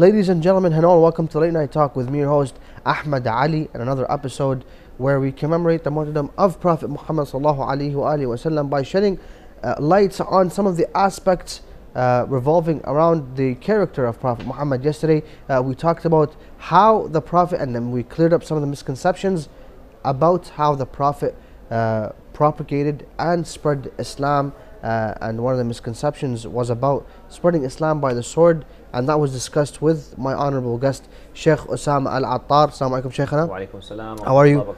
Ladies and gentlemen, hello, welcome to Late Night Talk with me, your host Ahmad Ali, and another episode where we commemorate the martyrdom of Prophet Muhammad sallallahu alaihi wasallam by shedding uh, lights on some of the aspects uh, revolving around the character of Prophet Muhammad. Yesterday, uh, we talked about how the Prophet, and then we cleared up some of the misconceptions about how the Prophet uh, propagated and spread Islam. Uh, and one of the misconceptions was about spreading Islam by the sword, and that was discussed with my honorable guest, Sheikh Usama Al-Atar. Assalamu alaikum, salam. How are you?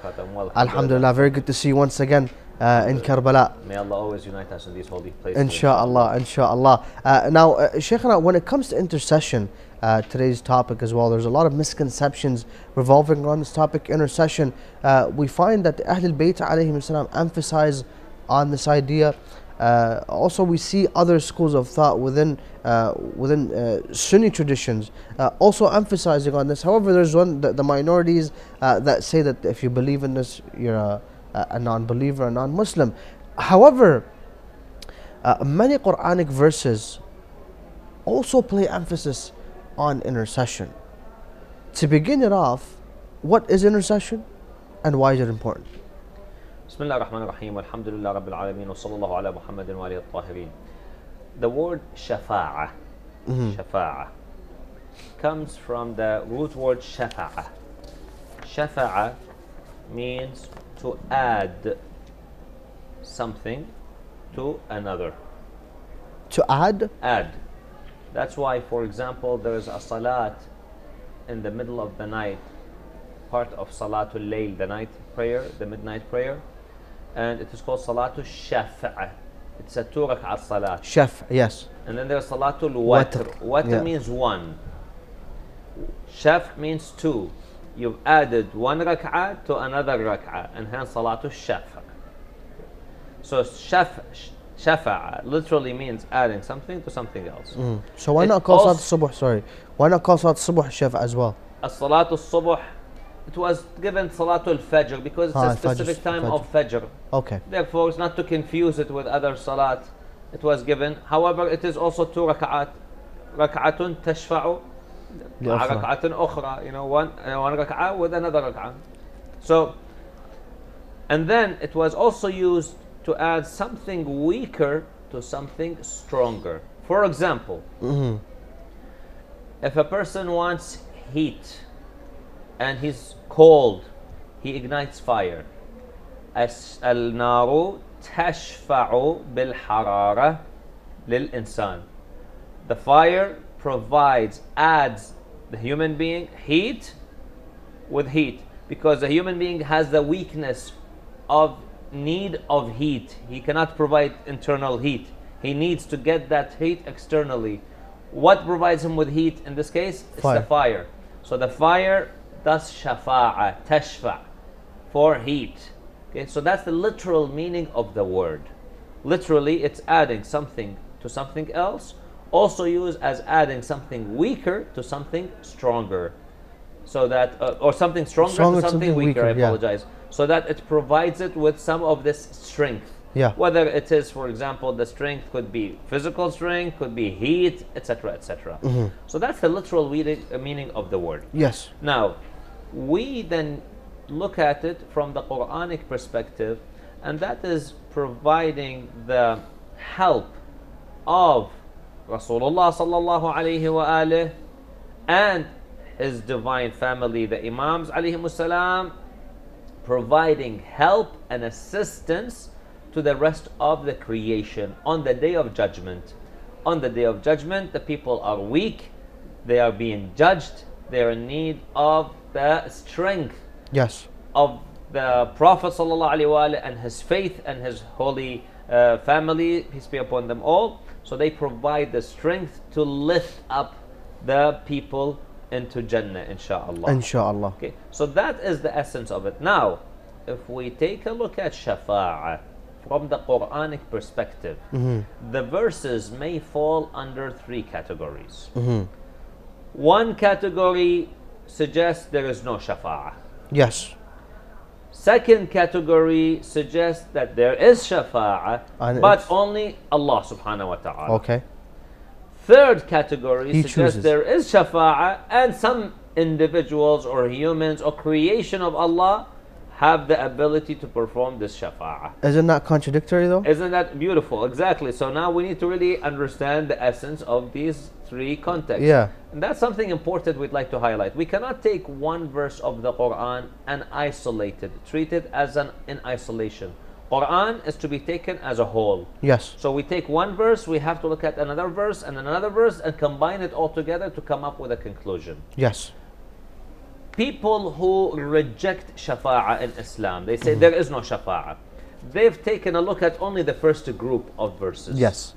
Alhamdulillah. Very good to see you once again uh, in Karbala. May Allah always unite us in these holy places. Inshallah, inshallah. Uh, now, uh, Shaykhana, when it comes to intercession, uh, today's topic as well, there's a lot of misconceptions revolving around this topic, intercession. Uh, we find that the Ahlul Bayt alayhim salam emphasize on this idea. Uh, also, we see other schools of thought within uh, within uh, Sunni traditions uh, also emphasizing on this. However, there's one the, the minorities uh, that say that if you believe in this, you're a, a non-believer, a non-Muslim. However, uh, many Quranic verses also play emphasis on intercession. To begin it off, what is intercession, and why is it important? بسم الله الرحمن الرحيم والحمد لله رب العالمين وصلى الله على محمد وآله الطاهرين. The word shafa'a, shafa'a, comes from the root word shafa'a. Shafa'a means to add something to another. To add, Add. That's why, for example, there is a salat in the middle of the night, part of Salatul Layl, the night prayer, the midnight prayer, and it is called Salatul Shafa'a. It's a two rak'ah salat. shaf, yes. And then there's Salatul Watr. Watr, yeah. means one. Shaf means two. You've added one rak'ah to another rak'ah, and hence Salatul Shafa. So shaf, shafa'a literally means adding something to something else. Mm. So why It not call Salat Subuh? Sorry, why not call Salat Subuh shaf as well? As-Salatul Subuh, it was given Salatul Fajr because it's ah, a specific Fajr, time Fajr. of Fajr. Okay. Therefore, it's not to confuse it with other Salat. It was given. However, it is also two rak'at. Rak'atun tashfa'u. Uh, rak'atun ukhra. You know, one, uh, one rak'ah with another rak'ah. So, and then it was also used to add something weaker to something stronger. For example, mm -hmm. if a person wants heat, and he's cold, he ignites fire. As النار تشفع بالحرارة للإنسان. The fire provides, adds the human being heat with heat because the human being has the weakness of need of heat. He cannot provide internal heat. He needs to get that heat externally. What provides him with heat in this case? It's Fire. the fire. So the fire does shafa'a, tashfa, for heat. Okay, so that's the literal meaning of the word. Literally, it's adding something to something else, also used as adding something weaker to something stronger. So that, uh, or something stronger, Stronger to something, something weaker, weaker, I yeah. apologize. So that it provides it with some of this strength. Yeah. Whether it is, for example, the strength could be physical strength, could be heat, etc., etc. Mm-hmm. So that's the literal uh, meaning of the word. Yes. Now, we then look at it from the Quranic perspective, and that is providing the help of Rasulullah sallallahu alaihi wa alih and his divine family, the Imams alayhi salam, providing help and assistance to the rest of the creation on the day of judgment. On the day of judgment, the people are weak, they are being judged, they are in need of the strength Yes. of the Prophet ﷺ and his faith and his holy uh, family, peace be upon them all. So they provide the strength to lift up the people into Jannah, inshaAllah. Inshallah. Okay, so that is the essence of it. Now, if we take a look at shafa'a from the Quranic perspective, the verses may fall under three categories. One category suggests there is no shafa'a. Yes. Second category suggests that there is shafa'a, but only Allah subhanahu wa ta'ala. Okay. third category He suggests chooses. there is shafa'a and some individuals or humans or creation of Allah have the ability to perform this shafa'a. Isn't that contradictory though? Isn't that beautiful? Exactly. So now we need to really understand the essence of these three contexts. Yeah. And that's something important we'd like to highlight. We cannot take one verse of the Quran and isolate it, treat it as an in isolation. Quran is to be taken as a whole. Yes. So we take one verse, we have to look at another verse and another verse and combine it all together to come up with a conclusion. Yes. People who reject shafa'a in Islam, they say there is no shafa'a. They've taken a look at only the first group of verses. Yes.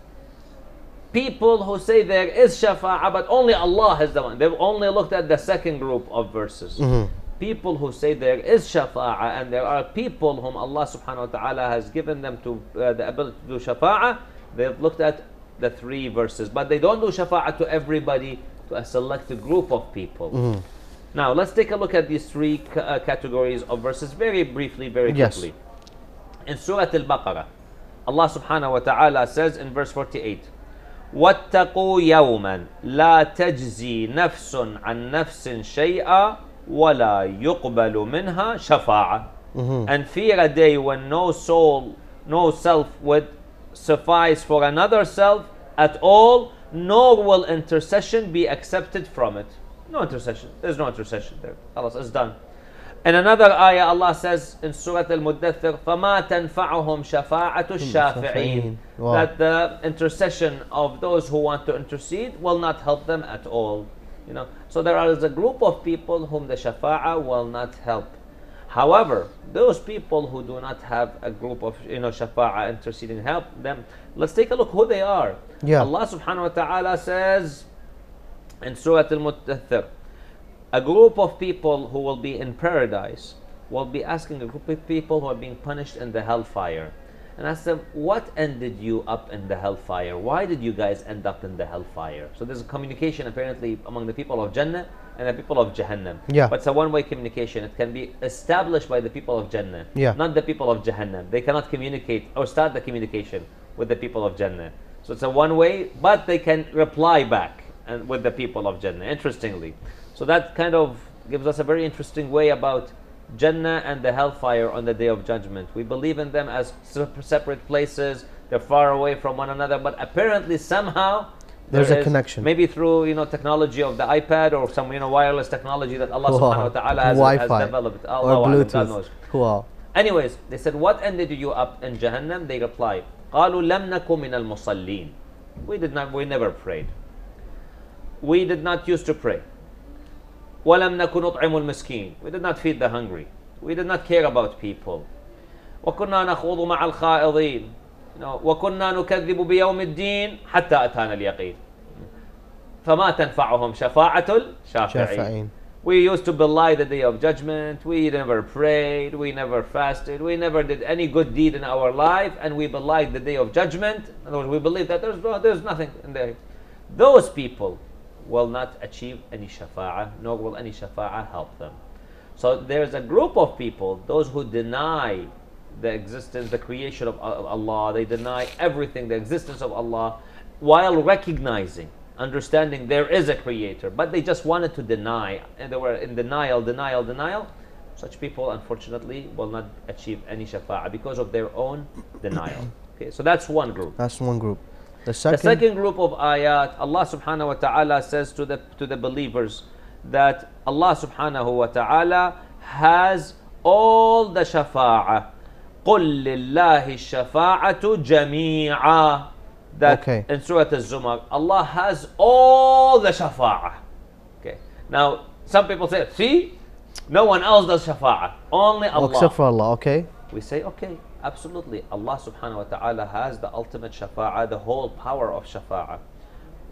People who say there is shafa'a, but only Allah is the one. They've only looked at the second group of verses. Mm-hmm. People who say there is shafa'a, and there are people whom Allah subhanahu wa ta'ala has given them to uh, the ability to do shafa'a, they've looked at the three verses. But they don't do shafa'a to everybody, to a selected group of people. Mm-hmm. Now, let's take a look at these three ca- uh, categories of verses very briefly, very Yes. quickly. In Surah Al-Baqarah, Allah subhanahu wa ta'ala says in verse 48, واتقوا يوما لا تجزي نفس عن نفس شيئا ولا يقبل منها شفاعة and fear a day when no soul no self would suffice for another self at all nor will intercession be accepted from it no intercession there's no intercession there Allah it's done in another ayah, Allah says in Surah Al-Muddathir, فَمَا تَنْفَعُهُمْ شَفَاعَةُ الشَّافِعِينَ الشافعين. Wow. That the intercession of those who want to intercede will not help them at all. You know, so there is a group of people whom the shafa'a will not help. However, those people who do not have a group of you know shafa'a interceding help them. Let's take a look who they are. Yeah. Allah subhanahu wa ta'ala says in Surah Al-Muddathir, a group of people who will be in paradise will be asking a group of people who are being punished in the hellfire. And ask them what ended you up in the hellfire? Why did you guys end up in the hellfire? So there's a communication apparently among the people of jannah and the people of jahannam. Yeah. but it's a one-way communication. It can be established by the people of jannah Yeah. not the people of jahannam. They cannot communicate or start the communication with the people of jannah. So it's a one way but they can reply back and with the people of jannah interestingly so that kind of gives us a very interesting way about Jannah and the hellfire on the day of judgment. We believe in them as se- separate places. They're far away from one another, but apparently somehow There's there a is- connection. Maybe through you know technology of the iPad or some you know wireless technology that Allah Wow. subhanahu wa ta'ala has, has Wi-Fi developed. or Allahu a'lam, God Bluetooth. knows. Wow. Anyways, they said, What ended you up in Jahannam? They replied, قالوا لم نكن من المصلين. We did not, we never prayed. We did not used to pray. ولم نكن نطعم المسكين. We did not feed the hungry. We did not care about people. وكنا نخوض مع الخائضين. You know, وكنا نكذب بيوم الدين حتى أتانا اليقين. فما تنفعهم شفاعة الشافعين. شافعين. We used to belie the day of judgment. We never prayed. We never fasted. We never did any good deed in our life, and we belied the day of judgment. In other words, we believe that there's no, there's nothing in there. Those people will not achieve any shafa'ah, nor will any shafa'ah help them. So there's a group of people, those who deny the existence, the creation of Allah, they deny everything, the existence of Allah, while recognizing, understanding there is a creator, but they just wanted to deny, and they were in denial, denial, denial. Such people, unfortunately, will not achieve any shafa'ah because of their own denial. Okay, so that's one group. That's one group. The The second. second group of ayat, Allah subhanahu wa ta'ala says to the to the believers that Allah subhanahu wa ta'ala has all the shafa'ah. قُل لِلَّهِ الشَّفَاعَةُ جَمِيعًا That Okay. in Surah Al-Zumar, Allah has all the shafa'ah. Okay. Now, some people say, see, no one else does shafa'ah. Only Allah. Except for Allah, okay? We say, okay, absolutely. Allah subhanahu wa ta'ala has the ultimate shafa'ah, the whole power of shafa'ah.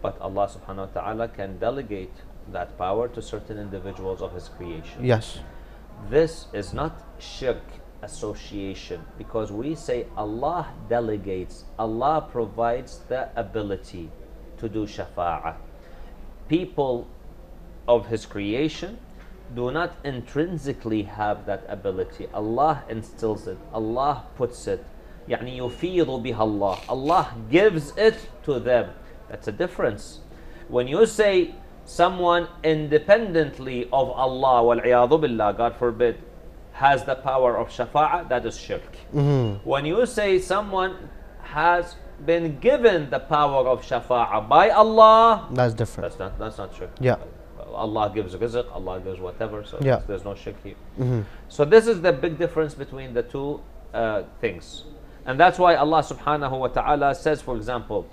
But Allah subhanahu wa ta'ala can delegate that power to certain individuals of His creation. Yes. This is not shirk association because we say Allah delegates, Allah provides the ability to do shafa'ah. People of His creation do not intrinsically have that ability. Allah instills it, Allah puts it. يعني يفيض بها Allah. Allah gives it to them. That's a difference. When you say someone independently of Allah, wal billah, God forbid, has the power of shafa'ah, that is shirk. Mm-hmm. When you say someone has been given the power of shafa'ah by Allah, That's different. that's not that's not shirk. Yeah. Allah gives rizq, Allah gives whatever, so Yeah. there's no shirk here. Mm-hmm. So this is the big difference between the two uh, things. And that's why Allah subhanahu wa ta'ala says, for example,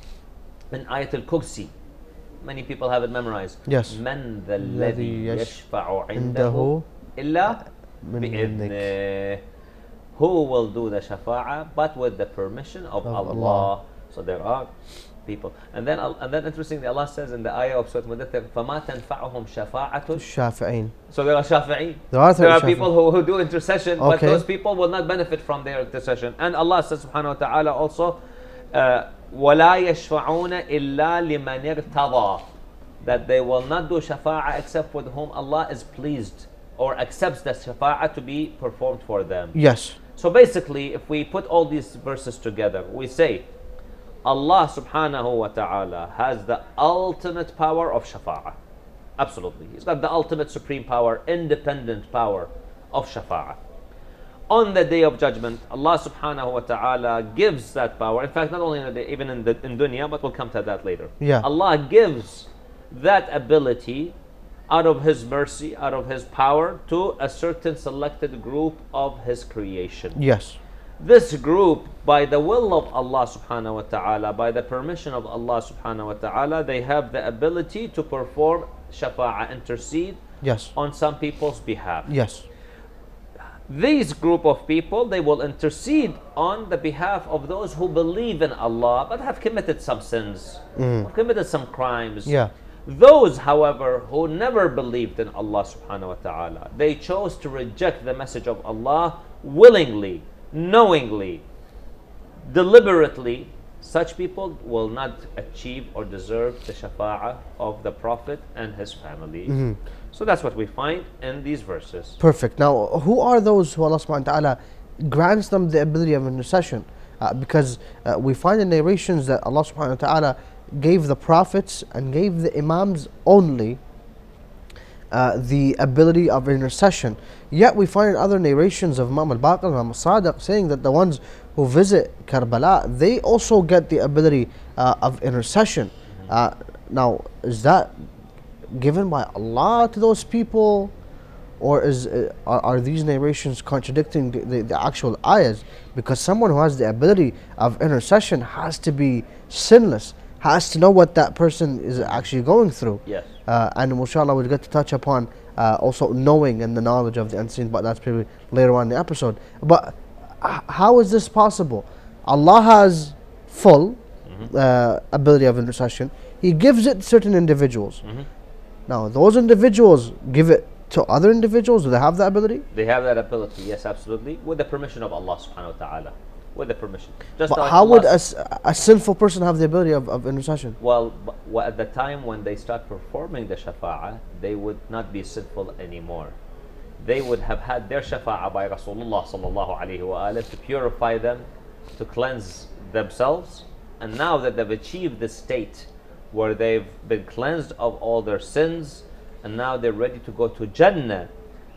in Ayat al-Kursi, many people have it memorized. Yes. من ذا الذي الذي يش- يشفع عنده عنده إلا من بإذنه Who will do the shafa'ah but with the permission of, Of Allah. Allah. So there are people. And then, Al- and then interestingly, Allah says in the ayah of Surah Mudathir, فَمَا تَنْفَعُهُم شَفَاعَةٌ Shafi'in. so there are Shafi'i. There are There are Shafi'i. people who, who do intercession, but Okay. those people will not benefit from their intercession. And Allah says subhanahu wa ta'ala also, uh, وَلَا يَشْفَعُونَ إِلَّا لِمَنِ ارْتَضَى That they will not do shafa'ah except with whom Allah is pleased or accepts the shafa'ah to be performed for them. Yes. So basically, if we put all these verses together, we say Allah subhanahu wa ta'ala has the ultimate power of shafa'ah. Absolutely. He's got the ultimate supreme power, independent power of shafa'ah. On the day of judgment, Allah subhanahu wa ta'ala gives that power. In fact, not only in the day, even in, the, in dunya, but we'll come to that later. Yeah. Allah gives that ability out of His mercy, out of His power, to a certain selected group of His creation. Yes. This group, by the will of Allah subhanahu wa ta'ala, by the permission of Allah subhanahu wa ta'ala, they have the ability to perform shafa'ah, intercede Yes. on some people's behalf. Yes. These group of people, they will intercede on the behalf of those who believe in Allah but have committed some sins, mm. have committed some crimes. Yeah. Those, however, who never believed in Allah subhanahu wa ta'ala, they chose to reject the message of Allah willingly, knowingly, deliberately. Such people will not achieve or deserve the shafa'ah of the Prophet and his family. So that's what we find in these verses. Perfect. Now, who are those who Allah subhanahu wa ta'ala grants them the ability of intercession? Uh, because uh, we find in narrations that Allah subhanahu wa ta'ala gave the prophets and gave the imams only uh, the ability of intercession. Yet we find other narrations of Imam al-Baqir and Imam al-Sadiq saying that the ones who visit Karbala, they also get the ability uh, of intercession. Uh, now, is that given by Allah to those people? Or is uh, are, are these narrations contradicting the, the, the actual ayahs? Because someone who has the ability of intercession has to be sinless, has to know what that person is actually going through. Yes. Uh, and inshallah, we'll get to touch upon uh, also knowing and the knowledge of the unseen, but that's probably later on in the episode. But h- how is this possible? Allah has full uh, ability of intercession, He gives it to certain individuals. Now, those individuals give it to other individuals. Do they have that ability? They have that ability, yes, absolutely, with the permission of Allah subhanahu wa ta'ala. With the permission. Just But how would a, a, s- a sinful person have the ability of, of intercession? Well, at the time when they start performing the shafa'ah, they would not be sinful anymore. They would have had their shafa'ah by Rasulullah sallallahu alaihi wasallam to purify them, to cleanse themselves, and now that they've achieved the state where they've been cleansed of all their sins, and now they're ready to go to Jannah,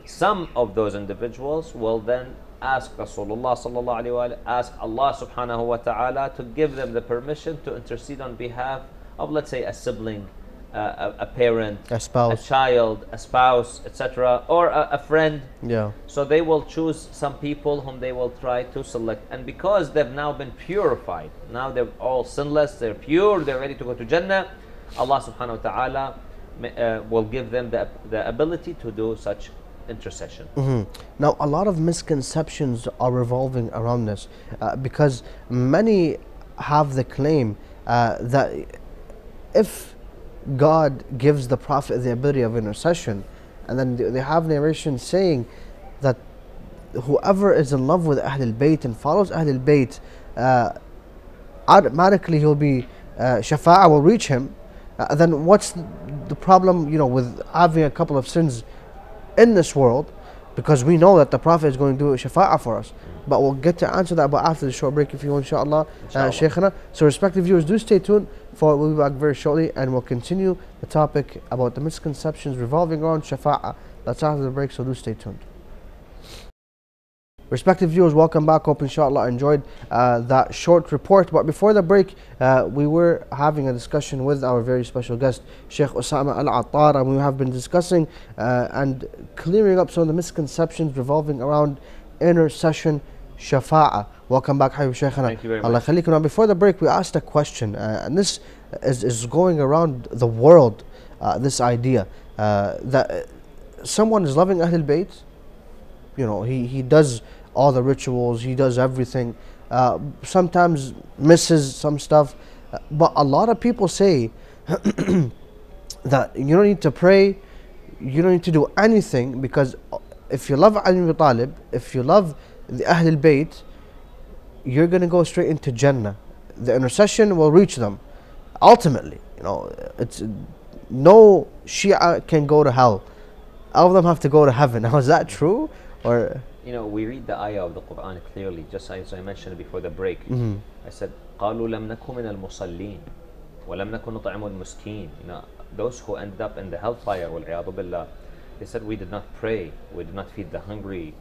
some of those individuals will then ask Rasulullah sallallahu alaihi wasallam, ask Allah subhanahu wa ta'ala to give them the permission to intercede on behalf of, let's say, a sibling, uh, a, a parent, A spouse. a child, a spouse, etc., or a, a friend. Yeah. So they will choose some people whom they will try to select. And because they've now been purified, now they're all sinless, they're pure, they're ready to go to Jannah, Allah subhanahu wa ta'ala uh, will give them the, the ability to do such intercession. Mhm. Now, a lot of misconceptions are revolving around this uh, because many have the claim uh, that if God gives the Prophet the ability of intercession, and then they- have narration saying that whoever is in love with Ahlul Bayt and follows Ahlul Bayt, uh, automatically he'll be uh, will reach him. Uh, then what's the problem, you know, with having a couple of sins in this world? Because we know that the Prophet is going to do shafa'ah for us. but we'll get to answer that but after the short break if you want, inshallah, uh, Inshallah. Shaykhana. So, respective viewers, do stay tuned for we'll be back very shortly and we'll continue the topic about the misconceptions revolving around shafa'a. That's after the break, so do stay tuned. Respective viewers, welcome back. Hope inshallah enjoyed uh, that short report. But before the break, uh, we were having a discussion with our very special guest, Sheikh Usama Al-Atar, and we have been discussing uh, and clearing up some of the misconceptions revolving around intercession shafa'a. Welcome back, Habib Shaykhana. Thank you very Allah much. Now, before the break, we asked a question, uh, and this is, is going around the world. Uh, this idea uh, that someone is loving Ahlul Bayt, you know, he, he does all the rituals, he does everything. Uh, sometimes misses some stuff, but a lot of people say that you don't need to pray, you don't need to do anything because if you love Ali Talib, if you love the Ahlul Bayt, you're going to go straight into Jannah. The intercession will reach them. Ultimately, you know, it's no Shia can go to hell. All of them have to go to heaven. Now, is that true? Or You know, we read the ayah of the Quran clearly, just as I mentioned before the break. Mhm. I said, قالوا لم نكن من المصلين ولم نكن نطعم المسكين. You know, those who ended up in the hellfire, والعياذ بالله, they said, we did not pray, we did not feed the hungry,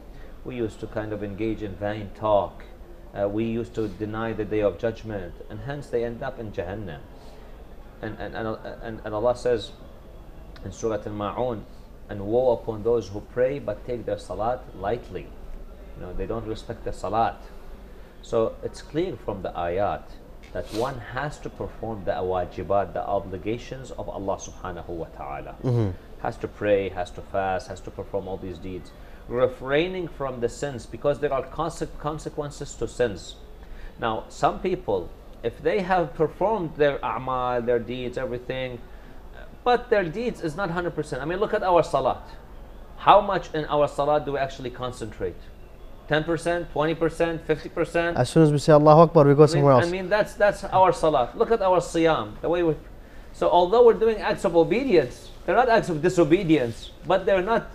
we used to kind of engage in vain talk, uh, we used to deny the day of judgment, and hence they end up in Jahannam. And, and, and, and, and Allah says in Surah Al-Ma'un, and woe upon those who pray but take their salat lightly. You know, they don't respect the salat. So it's clear from the ayat that one has to perform the awajibat, the obligations of Allah subhanahu wa ta'ala. Mm-hmm. Has to pray, has to fast, has to perform all these deeds. Refraining from the sins because there are conse- consequences to sins. Now, some people, if they have performed their a'mal, their deeds, everything, but their deeds is not 100%. I mean, look at our salat. How much in our salat do we actually concentrate? 10%, 20%, 50%? as soon as we say Allahu Akbar, we go I mean, somewhere else. I mean, that's that's our salat. Look at our siyam, the way we. So although we're doing acts of obedience, they're not acts of disobedience, but they're not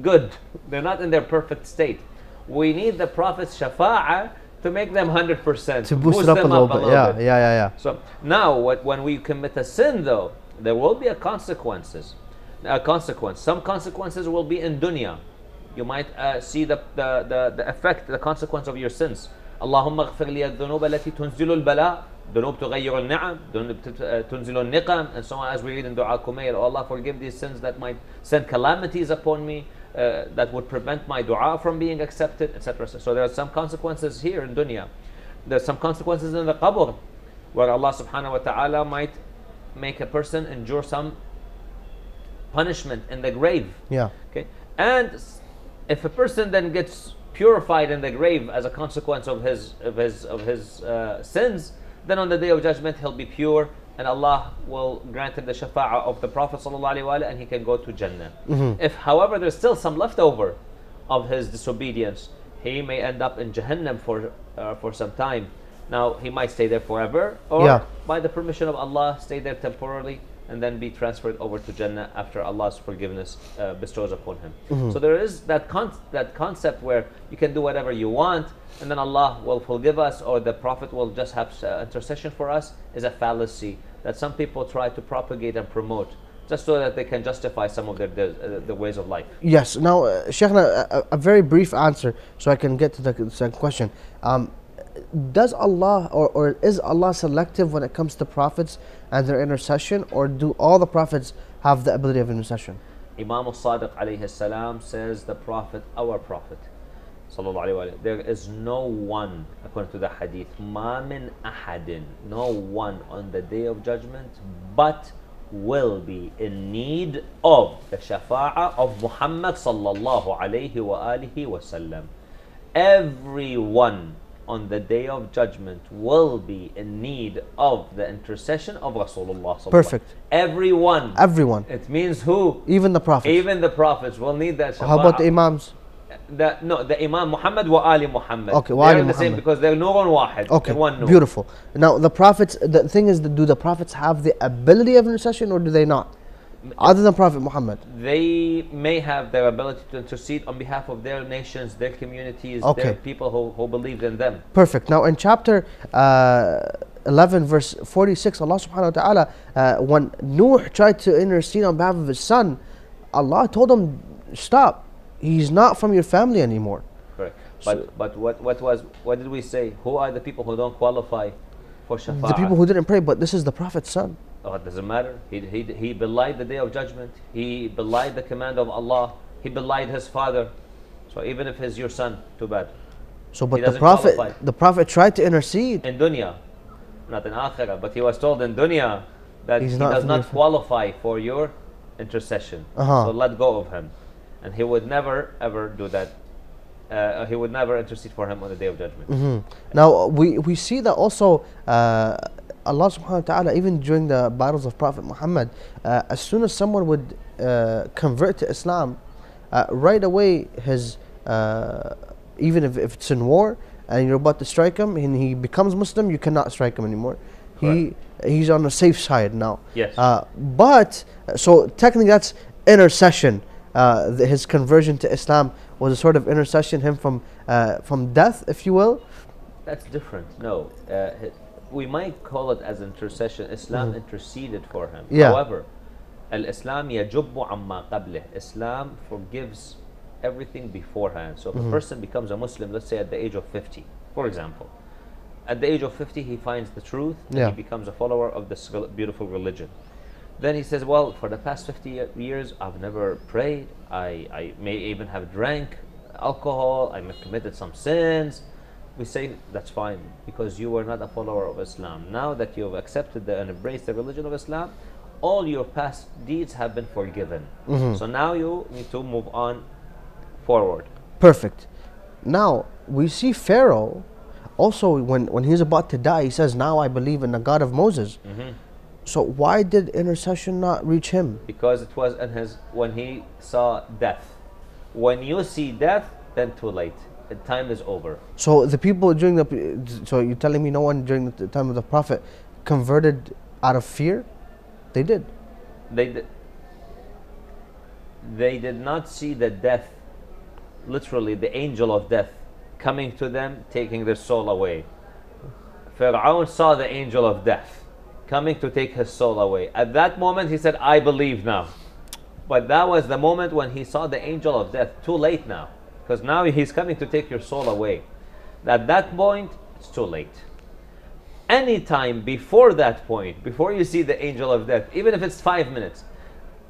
good. They're not in their perfect state. We need the Prophet's shafa'ah to make them hundred percent. to boost it up a little bit. Yeah, yeah, yeah, yeah. So now, what, when we commit a sin, though, there will be a consequences. A consequence. Some consequences will be in dunya. You might uh, see the, the, the, the effect, the consequence of your sins. اللهم اغفر لي الذنوب التي تنزل البلاء ذنوب تغير النعم ذنوب تت- uh, تنزل النقم and so on as we read in Dua Kumail oh Allah forgive these sins that might send calamities upon me uh, that would prevent my dua from being accepted etc so there are some consequences here in dunya there's some consequences in the qabr where Allah subhanahu wa ta'ala might make a person endure some punishment in the grave Yeah. Okay, and if a person then gets purified in the grave as a consequence of his of his of his uh, sins, then on the day of judgment he'll be pure, and Allah will grant him the shafa'ah of the Prophet sallallahu alaihi wasallam, and he can go to Jannah. If, however, there's still some leftover of his disobedience, he may end up in Jahannam for uh, for some time. Now he might stay there forever, or Yeah. by the permission of Allah, stay there temporarily and then be transferred over to Jannah after Allah's forgiveness uh, bestows upon him. Mm-hmm. So there is that con- that concept where you can do whatever you want, and then Allah will forgive us, or the Prophet will just have uh, intercession for us, is a fallacy that some people try to propagate and promote, just so that they can justify some of their the, uh, the ways of life. Yes. Now, uh, a a very brief answer so I can get to the second question. Um, does Allah or, or is Allah selective when it comes to prophets and their intercession, or do all the prophets have the ability of intercession? Imam al-Sadiq salam says the Prophet, our Prophet, there is no one, according to the hadith, ma min ahadin, no one on the day of judgment, but will be in need of the shafa'ah of Muhammad sallallahu alayhi wa alihi wa sallam. Everyone on the day of judgment will be in need of the intercession of Rasulullah sallallahu Perfect. Everyone. Everyone, It means who? even the prophets. Even the prophets will need that. How about the imams? The, no, the Imam Muhammad wa Ali Muhammad. Okay, wa Ali they're the same because they're nurun wahid. Okay, one nur. beautiful. Now the prophets. The thing is, that do the prophets have the ability of intercession, or do they not? Other than Prophet Muhammad. they may have their ability to intercede on behalf of their nations, their communities, Okay. their people who, who believed in them. Perfect. Now in chapter uh, 11, verse 46, Allah subhanahu wa ta'ala, uh, when Nuh tried to intercede on behalf of his son, Allah told him, stop. He's not from your family anymore. Correct. So- But but what what was what did we say? Who are the people who don't qualify for shafa'ah? The people who didn't pray, but this is the Prophet's son. Oh, it doesn't matter. He, he, he belied the day of judgment. He belied the command of Allah. He belied his father. So even if he's your son, too bad. So, but the Prophet, qualify. the Prophet tried to intercede. In dunya, not in akhirah, but he was told in dunya that He's he not does not qualify for your intercession. Uh-huh. So let go of him. And he would never ever do that. Uh, he would never intercede for him on the day of judgment. Mhm. Now we, we see that also uh, Allah subhanahu wa ta'ala even during the battles of Prophet Muhammad uh, as soon as someone would uh, convert to Islam uh, right away his uh, even if, if it's in war and you're about to strike him and he becomes Muslim you cannot strike him anymore. He he's on the safe side now. Yes. uh, but so technically that's intercession. Uh, the, his conversion to Islam was a sort of intercession him from uh, from death if you will. That's different. No, uh, we might call it as intercession. Islam interceded for him. Mm-hmm. Yeah. However, al-Islam يجب عما قبله. Islam forgives everything beforehand. So if Mm-hmm. a person becomes a Muslim, let's say at the age of 50, for example, at the age of 50 he finds the truth and Yeah. he becomes a follower of this rel- beautiful religion. Then he says, well, for the past 50 ye- years, I've never prayed. I, I may even have drank alcohol. I may have committed some sins. we say that's fine because you were not a follower of Islam. Now that you have accepted the, and embraced the religion of Islam, all your past deeds have been forgiven. Mm-hmm. So now you need to move on forward. Perfect. Now we see Pharaoh also when, when he's about to die, he says, Now I believe in the God of Moses. Mm-hmm. So why did intercession not reach him? because it was in his when he saw death. When you see death, then too late. The time is over. So the people during the so you're telling me no one during the time of the Prophet converted out of fear? They did. They did, they did not see the death, literally the angel of death, coming to them, taking their soul away. Pharaoh saw the angel of death coming to take his soul away. At that moment, he said, I believe now. But that was the moment when he saw the angel of death. Too late now. Because now he's coming to take your soul away. At that point, it's too late. Anytime before that point, before you see the angel of death, even if it's five minutes,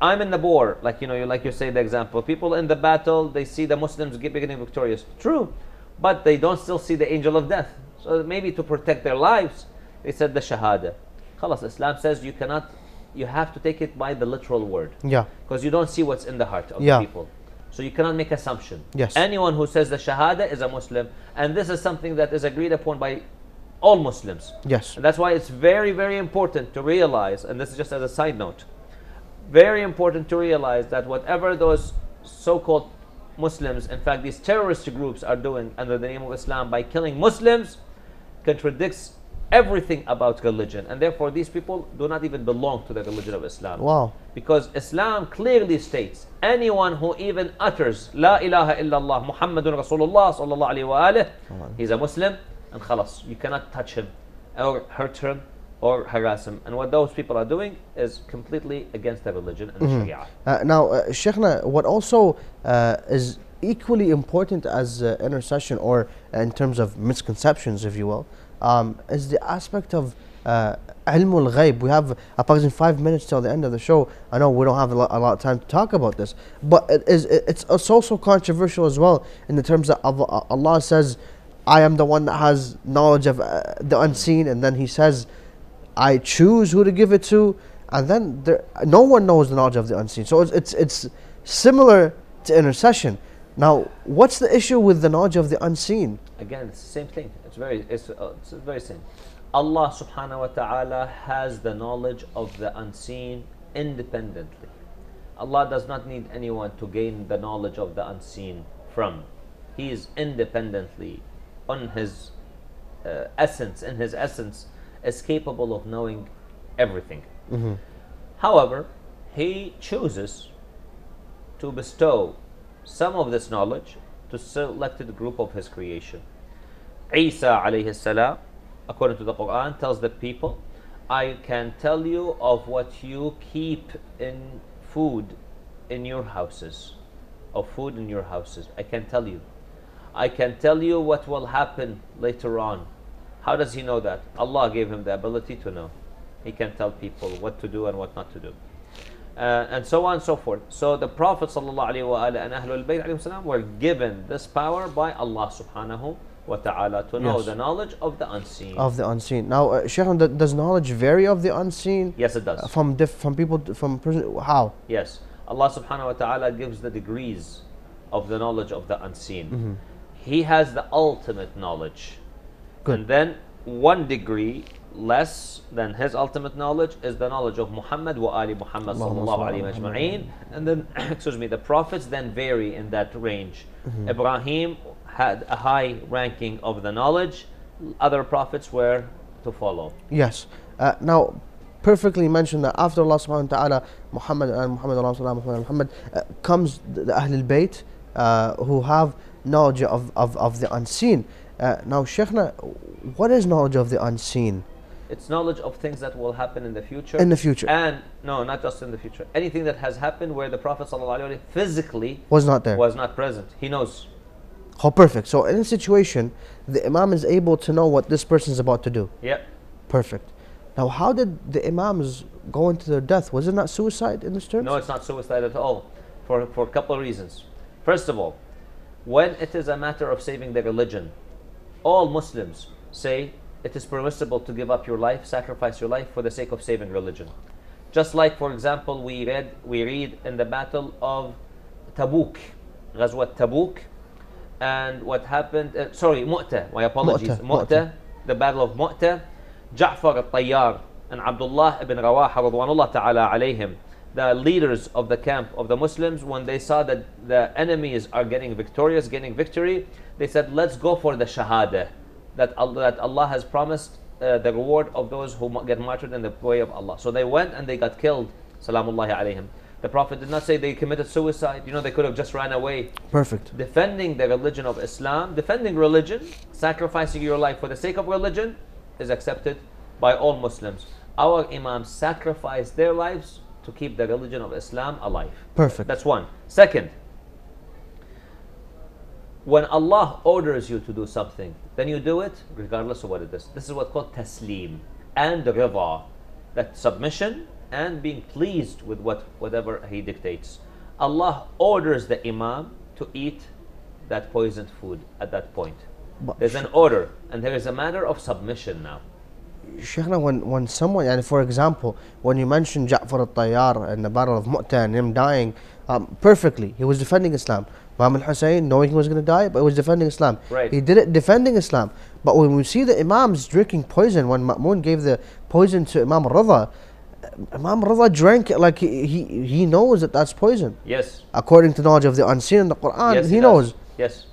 I'm in the war, like you know, you like you say the example. People in the battle, they see the Muslims get- getting victorious. True, but they don't still see the angel of death. So maybe to protect their lives, they said the shahada. Khalas, Islam says you cannot, you have to take it by the literal word Yeah. because you don't see what's in the heart of Yeah. the people. So you cannot make assumption. Yes. Anyone who says the shahada is a Muslim, and this is something that is agreed upon by all Muslims. Yes. And that's why it's very, very important to realize, and this is just as a side note, very important to realize that whatever those so called Muslims, in fact, these terrorist groups are doing under the name of Islam by killing Muslims, contradicts everything about religion. And therefore, these people do not even belong to the religion of Islam. Wow. Because Islam clearly states anyone who even utters La ilaha illallah Muhammadun Rasulullah sallallahu alayhi wa alih, he's a Muslim and khalas. You cannot touch him or hurt him or harass him. And what those people are doing is completely against the religion and the Sharia. Uh, now, uh, Sheikhna, what also uh, is equally important as uh, intercession, or in terms of misconceptions, if you will, um, is the aspect of uh, ilmul. We have approximately five minutes till the end of the show. I know we don't have a lot, a lot of time to talk about this, but it is, it's, also controversial as well in the terms that Allah Allah says, I am the one that has knowledge of uh, the unseen, and then He says, I choose who to give it to, and then there, no one knows the knowledge of the unseen. So it's, it's it's similar to intercession. Now, what's the issue with the knowledge of the unseen? Again, it's the same thing. It's very, it's, uh, it's very same. Allah subhanahu wa ta'ala has the knowledge of the unseen independently. Allah does not need anyone to gain the knowledge of the unseen from. He is independently, on his uh, essence, in his essence, is capable of knowing everything. However, he chooses to bestow some of this knowledge to selected group of his creation. Isa alayhi salam, according to the Quran, tells the people, I can tell you of what you keep in food in your houses, of food in your houses. I can tell you. I can tell you what will happen later on. How does he know that? Allah gave him the ability to know. He can tell people what to do and what not to do. Uh, and so on and so forth. So the Prophet ﷺ and Ahlul Bayt were given this power by Allah subhanahu wa ta'ala to know Yes. the knowledge of the unseen. Of the unseen. Now, uh, does knowledge vary of the unseen yes, it does. uh, from diff- from people from person? How? Yes. Allah subhanahu wa ta'ala gives the degrees of the knowledge of the unseen. Mm-hmm. He has the ultimate knowledge. Good. And then one degree less than his ultimate knowledge is the knowledge of Muhammad wa ali Muhammad sallallahu alayhi ala Muhammad. And then, excuse me, the prophets then vary in that range. Mm-hmm. Ibrahim had a high ranking of the knowledge. Other prophets were to follow. Yes. Uh, now, perfectly mentioned that after Allah subhanahu wa ta'ala, Muhammad and Muhammad, salli ala Muhammad, Muhammad uh, comes the, the Ahlul Bayt uh, who have knowledge of, of, of the unseen. Uh, now, Sheikhna, what is knowledge of the unseen It's knowledge of things that will happen in the future. in the future? And no, not just in the future. Anything that has happened where the Prophet ﷺ physically was not there. was not present. He knows. Oh, perfect. So, in a situation, the Imam is able to know what this person is about to do. Yep. Perfect. Now, how did the Imams go into their death? Was it not suicide in this term? No, it's not suicide at all. For, for a couple of reasons. First of all, when it is a matter of saving the religion, all Muslims say it is permissible to give up your life, sacrifice your life for the sake of saving religion. Just like, for example, we read we read in the battle of Tabuk, Ghazwat Tabuk, and what happened. Uh, sorry, Mu'tah. My apologies. Mu'tah, Mu'tah, Mu'tah. the battle of Mu'tah. Ja'far al-Tayyar and Abdullah ibn Rawaha radwanullah ta'ala alayhim, the leaders of the camp of the Muslims, when they saw that the enemies are getting victorious, getting victory, they said, let's go for the shahada, that Allah, that Allah has promised uh, the reward of those who get martyred in the way of Allah. So they went and they got killed, salamullahi alayhim. The Prophet did not say they committed suicide. You know, they could have just ran away Perfect. defending the religion of Islam, defending religion, sacrificing your life for the sake of religion is accepted by all Muslims. Our Imams sacrificed their lives to keep the religion of Islam alive. Perfect. That's one. Second, when Allah orders you to do something, then you do it regardless of what it is. This is what's called taslim and rida, that submission and being pleased with what whatever He dictates. Allah orders the Imam to eat that poisoned food at that point. But There's an order, and there is a matter of submission now. Sheikhna, when, when someone, yani for example, when you mentioned Ja'far al-Tayyar and the Battle of Mu'tah and him dying, um, perfectly, he was defending Islam. Imam al-Hussein, knowing he was going to die, but he was defending Islam. Right. He did it defending Islam. But when we see the Imams drinking poison, when Ma'mun gave the poison to Imam Rida, Imam Rida drank it like he, he, he knows that that's poison. Yes. According to knowledge of the unseen in the Quran, yes, he does. knows. Yes.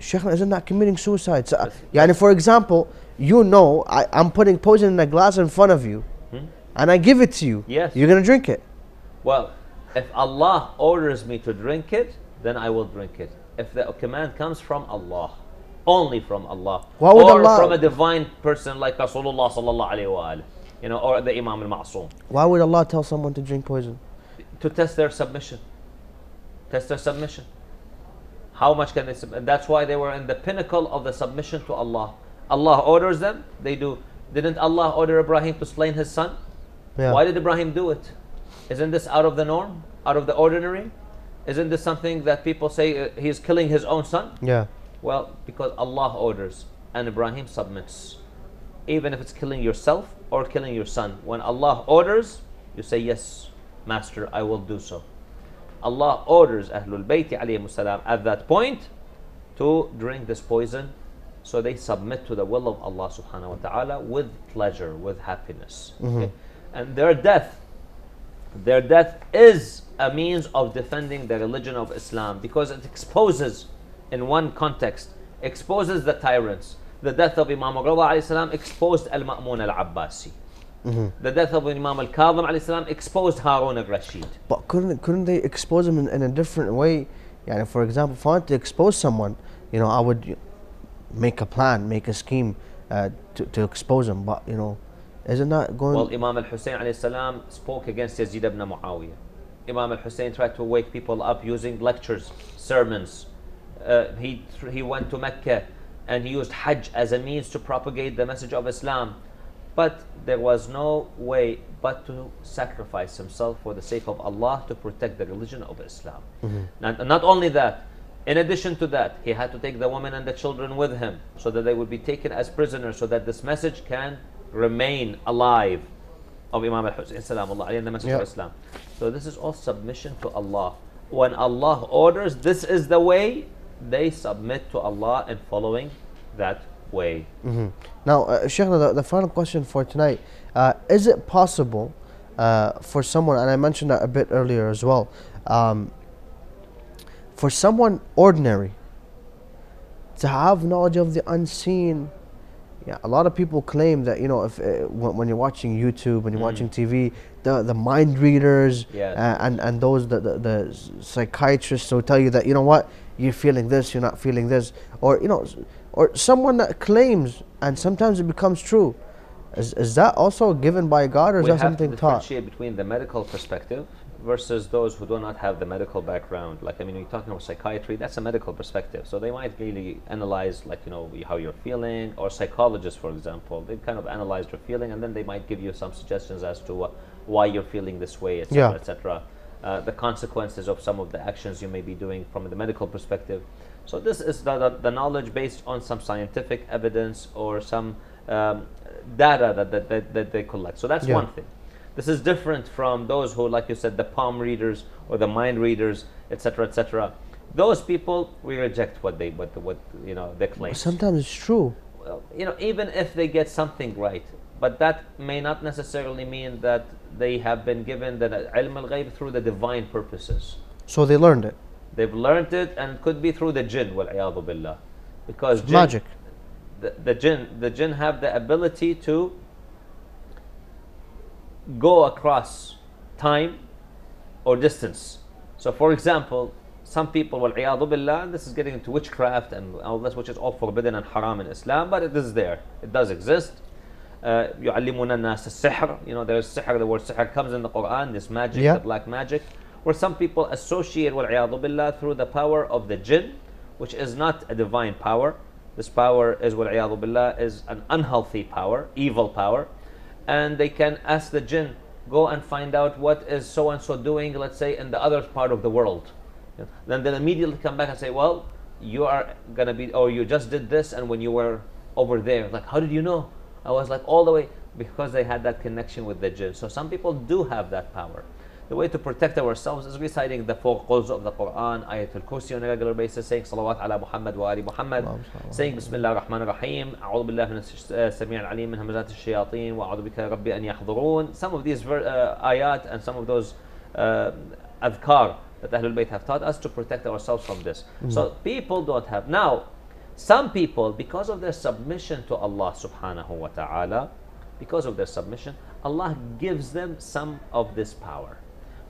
Sheikhna, isn't that committing suicide? So, uh, Yes. yani for example, you know I, I'm putting poison in a glass in front of you Hmm? and I give it to you. Yes. You're going to drink it. Well, if Allah orders me to drink it, then I will drink it. If the command comes from Allah, only from Allah, Why would or Allah- from a divine person like Rasulullah sallallahu alaihi wasallam, you know, or the Imam al-Ma'sum, Why would Allah tell someone to drink poison? to test their submission, test their submission. How much can they? Sub- and that's why they were in the pinnacle of the submission to Allah. Allah orders them, they do. Didn't Allah order Ibrahim to slay his son? Yeah. Why did Ibrahim do it? Isn't this out of the norm? Out of the ordinary? Isn't this something that people say uh, he's killing his own son? Yeah. Well, because Allah orders and Ibrahim submits. Even if it's killing yourself or killing your son. When Allah orders, you say, Yes, Master, I will do so. Allah orders Ahlul Bayt salam at that point to drink this poison. So they submit to the will of Allah subhanahu wa ta'ala with pleasure, with happiness. Mm-hmm. Okay? And their death their death is a means of defending the religion of Islam because it exposes, in one context, exposes the tyrants. The death of Imam salam exposed Al Ma'mun Al Abbasi. The death of Imam al-Kadhim exposed Harun al-Rashid. But couldn't couldn't they expose him in, in a different way? Yeah, for example, if I wanted to expose someone, you know, I would make a plan, make a scheme uh, to, to expose him. But you know, isn't that going? Well, Imam al-Hussein spoke against Yazid ibn Muawiyah. Imam al-Hussein tried to wake people up using lectures, sermons. Uh, he he went to Mecca and he used Hajj as a means to propagate the message of Islam. But there was no way but to sacrifice himself for the sake of Allah to protect the religion of Islam. Mm-hmm. And not only that, in addition to that, he had to take the women and the children with him so that they would be taken as prisoners so that this message can remain alive of Imam al-Hussein salamullah and the message Yeah. of Islam. So this is all submission to Allah. When Allah orders, this is the way, they submit to Allah in following that way. Now, uh, Sheikh, the, the final question for tonight uh, is it possible uh, for someone, and I mentioned that a bit earlier as well, um, for someone ordinary to have knowledge of the unseen? Yeah, a lot of people claim that you know if uh, when, when you're watching YouTube, when you're watching TV, the the mind readers Yes. uh, and and those the, the the psychiatrists will tell you that you know what you're feeling this, you're not feeling this, or you know, or someone that claims and sometimes it becomes true. Is is that also given by God or is we that have something to taught? differentiate between the medical perspective versus those who do not have the medical background. Like I mean, you're talking about psychiatry. That's a medical perspective, so they might really analyze, like you know, how you're feeling. Or psychologists, for example, they kind of analyze your feeling, and then they might give you some suggestions as to why you're feeling this way, etc., Yeah. etc. Uh, the consequences of some of the actions you may be doing from the medical perspective. So this is the, the, the knowledge based on some scientific evidence or some um, data that, that, that, that they collect. So that's Yeah. one thing. This is different from those who, like you said, the palm readers or the mind readers, etc., etc. Those people, we reject what they, what, what you know, they claim. Sometimes it's true. Well, you know, even if they get something right, but that may not necessarily mean that they have been given the ilm al ghaib through the divine purposes. So they learned it. They've learned it, and it could be through the jinn, wal billah, because jinn, Magic. The, the jinn, the jinn have the ability to go across time or distance. So, for example, some people, wal billah, this is getting into witchcraft and all this, which is all forbidden and haram in Islam, but it is there. It does exist. Uh, يعلمون الناس السحر you know there's sihr the word sihr comes in the Quran this magic Yeah. the black magic where some people associate والعياذ billah through the power of the jinn which is not a divine power this power is والعياذ billah is an unhealthy power evil power and they can ask the jinn go and find out what is so and so doing let's say in the other part of the world Yeah. then they'll immediately come back and say well you are gonna be or you just did this and when you were over there like how did you know I was like all the way because they had that connection with the jinn. So some people do have that power. The way to protect ourselves is reciting the four Quls of the Quran, Ayatul Kursi on a regular basis, saying salawat ala Muhammad wa ali Muhammad, saying Bismillah ar-Rahman ar-Rahim, أعوذ بالله من min العليم من همزات wa وأعوذ bika Rabbi an يحضرون. Some of these uh, ayat and some of those uh, adhkar that Ahlul Bayt have taught us to protect ourselves from this. Mm -hmm. So people don't have. Now, some people, because of their submission to Allah subhanahu wa ta'ala, because of their submission, Allah gives them some of this power.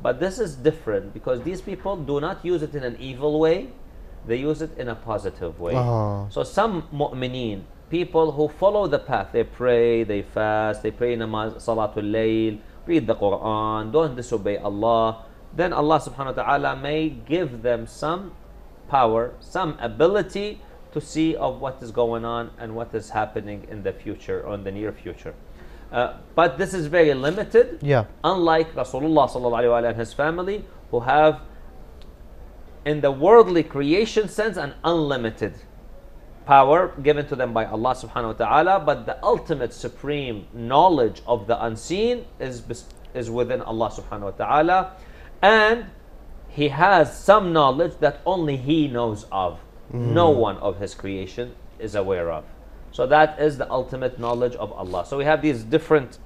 But this is different because these people do not use it in an evil way, they use it in a positive way. Ah. So some mu'mineen, people who follow the path, they pray, they fast, they pray namaz, salatul layl, read the Quran, don't disobey Allah, then Allah subhanahu wa ta'ala may give them some power, some ability to see of what is going on and what is happening in the future or in the near future. Uh, but this is very limited, Yeah. unlike Rasulullah sallallahu and his family, who have, in the worldly creation sense, an unlimited power given to them by Allah subhanahu wa ta'ala, but the ultimate supreme knowledge of the unseen is, is within Allah subhanahu wa ta'ala. And He has some knowledge that only He knows of. No one of His creation is aware of. So that is the ultimate knowledge of Allah. So we have these different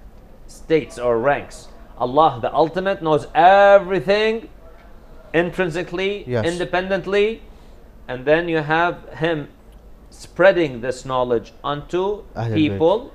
states or ranks. Allah, the ultimate, knows everything intrinsically, Yes. independently, and then you have Him spreading this knowledge onto Ahlul Bayt. people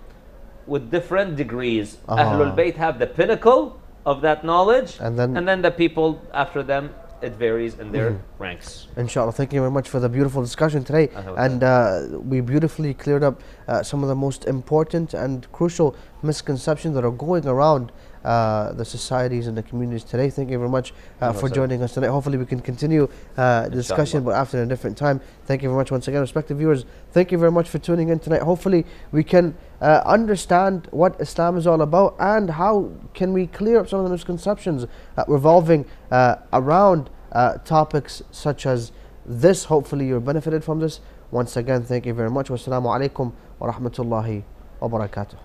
with different degrees. Uh-huh. Ahlul Bayt have the pinnacle of that knowledge, And then- and then the people after them, it varies in their Mm-hmm. ranks. Inshallah, thank you very much for the beautiful discussion today. And uh, we beautifully cleared up uh, some of the most important and crucial misconceptions that are going around uh, the societies and the communities today. Thank you very much uh, for joining us tonight. Hopefully, we can continue uh, the discussion, but after a different time. Thank you very much once again, respected viewers. Thank you very much for tuning in tonight. Hopefully, we can uh, understand what Islam is all about and how can we clear up some of the misconceptions uh, revolving uh, around uh, topics such as this. Hopefully, you're benefited from this. Once again, thank you very much. Wassalamu alaikum wa rahmatullahi wa barakatuh.